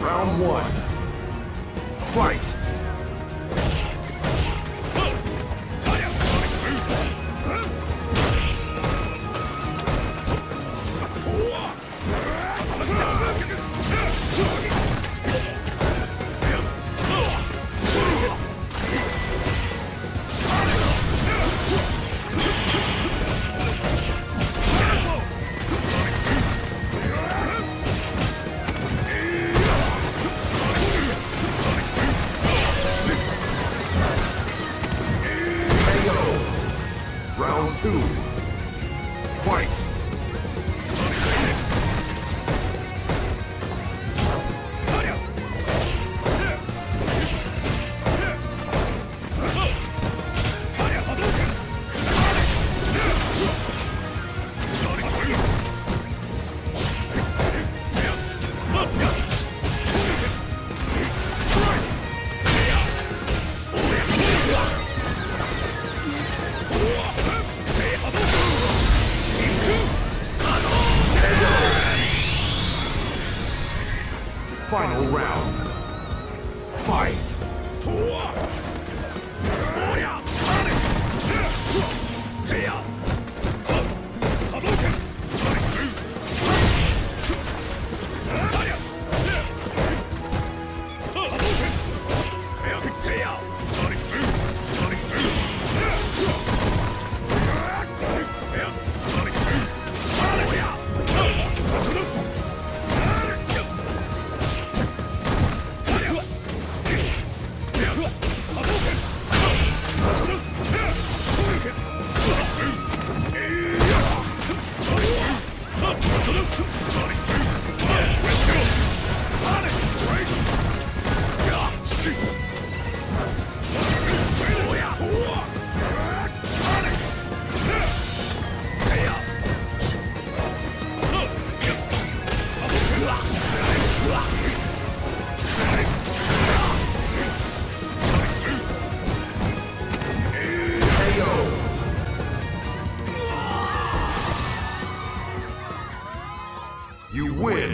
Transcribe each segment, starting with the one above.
Round one. Fight! Two. Final round.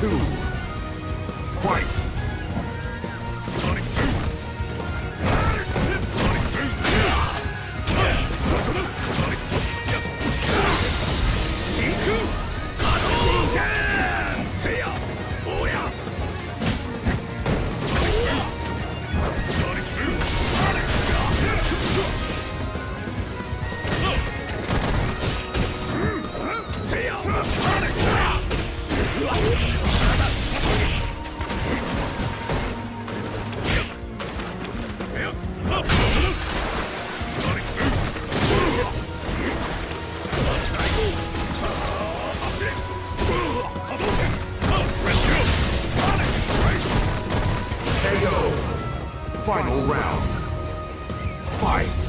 two. Final round. Fight!